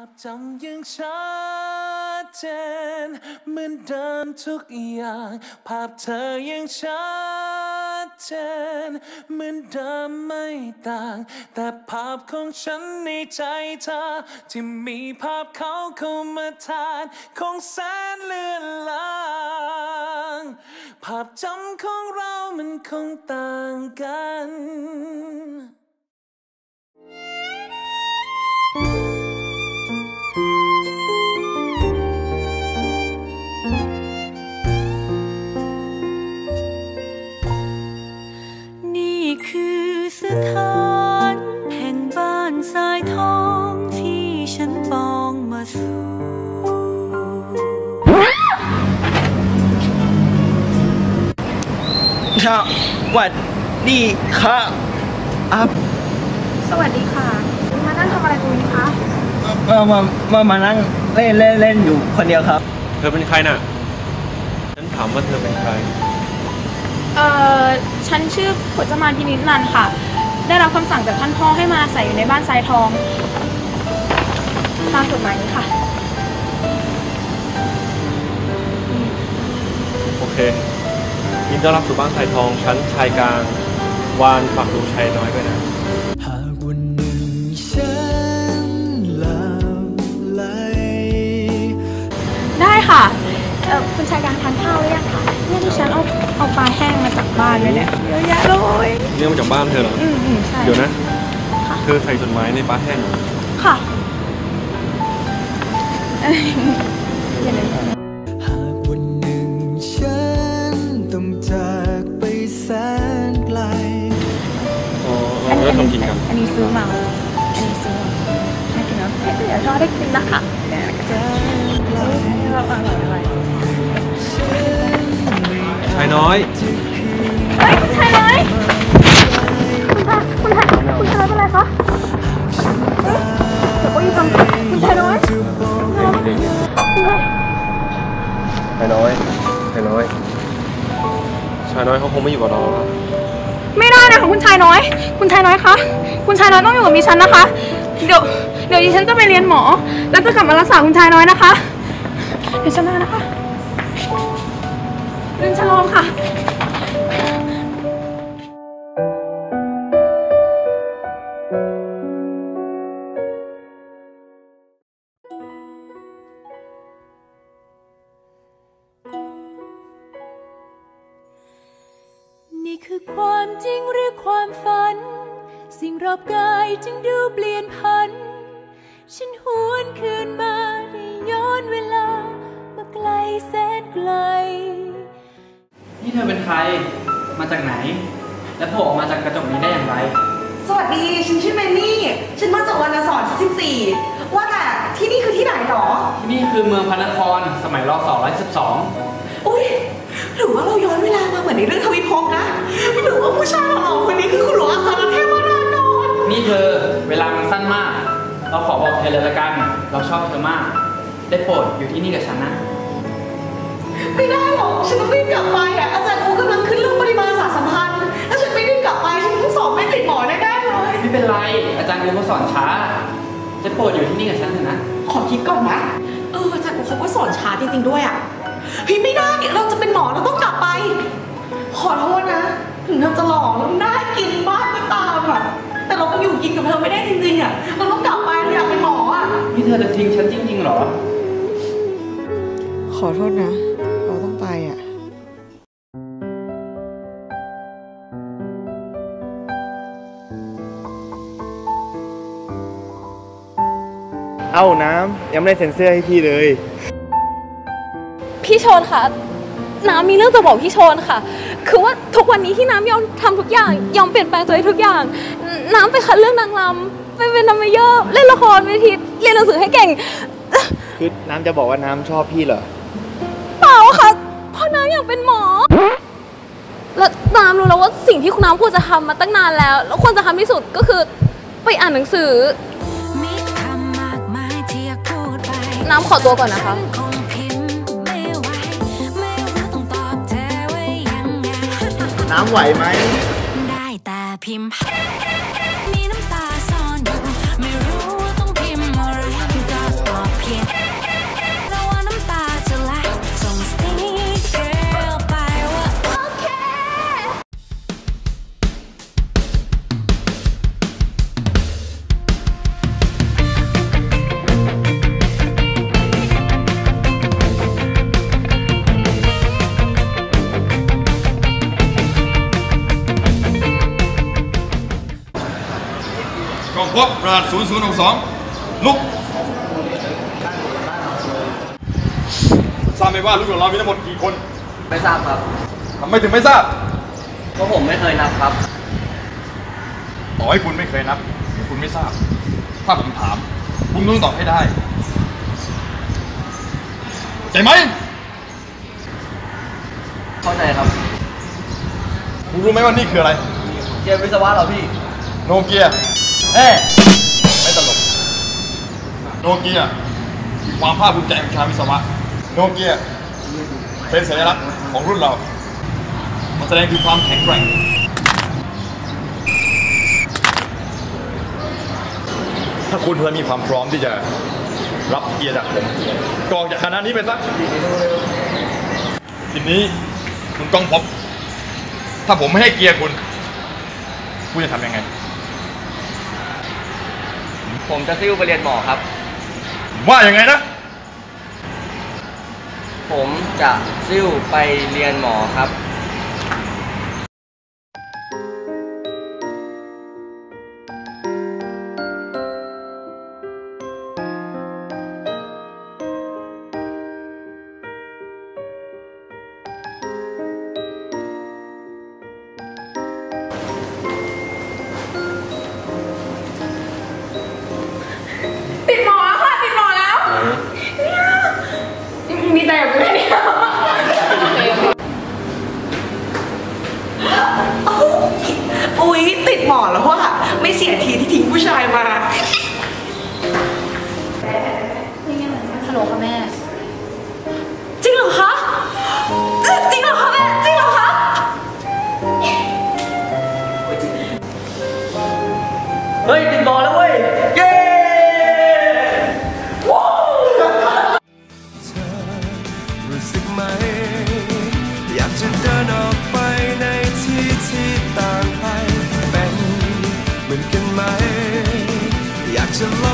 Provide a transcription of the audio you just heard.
าพจำยังชัดเจนเหมือนเดิมทุกอย่าง ภาพเธอยังชัดเจนเหมือนเดิมไม่ต่าง แต่ภาพของฉันในใจเธอ ที่มีภาพเขาเข้ามาทานคงแสนเลือนลางภาพจำของเรามันคงต่างกัน ชาวัดดีค่ะอัพสวัสดีค่ะ มานั่งทำอะไรตรงนี้คะมามามามานั่งเล่นเล่นเล่นอยู่คนเดียวครับ เธอเป็นใครน่ะ ฉันถามว่าเธอเป็นใคร เอ่อ ฉันชื่อพจมานพินิจนันท์ค่ะ ได้รับคำสั่งจากท่านพ่อให้มาอาศัยอยู่ในบ้านทรายทอง ตามกฎหมายนี้ค่ะ โอเคยินดี ต้อนรับสู่บ้านสายทองชั้นชายกลาง วานฝากดูชายน้อยด้วยนะหากวันหนึ่งฉันหลับไหลได้ค่ะเอ่อคุณชายการทานข้าวหรือยังคะเนี่ยที่ฉันเอาเอาปลาแห้งมาจากบ้านเลยเนี่ยเยอะแยะเลยเรียกมาจากบ้านเธอเหรอ อืมอืมใช่เดี๋ยวนะ ค่ะเธอใส่จดหมายในปลาแห้งเหรอ ค่ะเอ้ยอย่าลืม ซื้อมาอันนี้ซื้อมาน่ากินเนาะเดี๋ยวรอได้กินนะคะเดี๋ยวเราจะเราอร่อยอร่อยชายน้อยเฮ้ยคุณชายน้อยคุณชายคุณชายคุณชายเป็นไรคะเอ๊ะเดี๋ยวก็ยิ่งทำคุณชายน้อยชายน้อยชายน้อยชายน้อยเขาคงไม่อยู่กับเราแล้ว ไม่ได้นะคะคุณชายน้อย คุณชายน้อยคะคุณชายน้อยต้องอยู่กับดิฉันนะคะ เดี๋ยวเดี๋ยวดิฉันจะไปเรียนหมอ แล้วจะกลับมารักษาคุณชายน้อยนะคะ เดี๋ยวฉันมานะคะเรียนฉลองค่ะ คือความจริงหรือความฝัน สิ่งรอบกายจึงดูเปลี่ยนพัน ฉันหวนคืนมาได้ย้อนเวลา มาไกลแสนไกล นี่เธอเป็นใคร มาจากไหน และโผล่ออกมาจากกระจกนี้ได้อย่างไร สวัสดี ฉันชื่อเมนนี่ ฉันมาจากวรรณสอนชั้น14 ว่าแต่ที่นี่คือที่ไหนหรอ ที่นี่คือเมืองพระนคร สมัยรอ212 อุ้ย หรือว่าเราย้อนเวลามาเหมือนในเรื่องทวิภพนะหรือว่าผู้ชายหล่อๆคนนี้คือคุณหลวงอัครเทพวรานนท์นี่เธอเวลามันสั้นมาก เราขอบอกเธอเลยละกัน เราชอบเธอมาก ได้โปรดอยู่ที่นี่กับฉันนะ ไม่ได้หรอกฉันต้องรีบกลับไปอะอาจารย์อูกำลังขึ้นเรื่องปริมาณสารสัมพันธ์ถ้าฉันไม่รีบกลับไปฉันต้องสอบไม่ติดหมอแน่ๆเลยไม่เป็นไร อาจารย์ดูเขาสอนช้าได้โปรดอยู่ที่นี่กับฉันเถอะนะขอคิดก่อนนะเอออาจารย์อูเขาก็สอนช้าจริงๆด้วยอะ เฮ้ยไม่ได้เราจะเป็นหมอเราต้องกลับไป ขอโทษนะ ถึงเธอจะหล่อแล้วน่ากินมากก็ตามอะแต่เราก็อยู่กินกับเธอไม่ได้จริงๆอะเราต้องกลับไปเราอยากเป็นหมออะนี่เธอจะทิ้งฉันจริงๆเหรอ ขอโทษนะ เราต้องไปอะเอ้าน้ำยังไม่ได้เซ็นเซอร์ให้พี่เลย พี่โชนค่ะ น้ำมีเรื่องจะบอกพี่โชนค่ะ คือว่าทุกวันนี้ที่น้ำยอมทำทุกอย่าง ยอมเปลี่ยนแปลงตัวเองทุกอย่าง น้ำไปคัดเรื่องนางรำไปเป็นนัมเมเยอร์เล่นละครเวทีเรียนหนังสือให้เก่ง คือน้ำจะบอกว่าน้ำชอบพี่เหรอ เปล่าค่ะเพราะน้ำอยากเป็นหมอ แล้วน้ำรู้แล้วว่าสิ่งที่คุณน้ำควรจะทำมาตั้งนานแล้ว แล้วควรจะทำที่สุดก็คือไปอ่านหนังสือมีคำมากมายที่อยากพูดไปน้ำขอตัวก่อนนะคะ น้ำไหวไหม ได้แต่พิมพ์ พบรหัส0062ลุกทราบไหมว่าลูกของเรามีทั้งหมดกี่คนไม่ทราบครับทำไมถึงไม่ทราบเพราะผมไม่เคยนับครับ ต่อให้คุณไม่เคยนับหรือคุณไม่ทราบ ถ้าผมถาม คุณต้องตอบให้ได้ ใจไหม เข้าใจครับ คุณรู้ไหมว่านี่คืออะไร เกียร์วิศวะเหรอพี่ โนเกีย เฮ้ไม่ตลก โนเกียคือความภาคภูมิใจของชาววิศวะ โนเกีย เป็นสัญลักษณ์ของรุ่นเรา มันแสดงถึงความแข็งแกร่งถ้าคุณเพื่อมีความพร้อมที่จะรับเกียร์จากผมกออกจากคณะนี้ไปซะทีนี้คุณต้องพบ ถ้าผมไม่ให้เกียร์คุณ คุณจะทำยังไง ผมจะซิ่วไปเรียนหมอครับ ว่ายังไงนะ ผมจะซิ่วไปเรียนหมอครับ บอกแล้วว่า ไม่เสียทีที่ทิ้งผู้ชายมาแม่ยังไงฮัลโหลค่ะแม่ alone.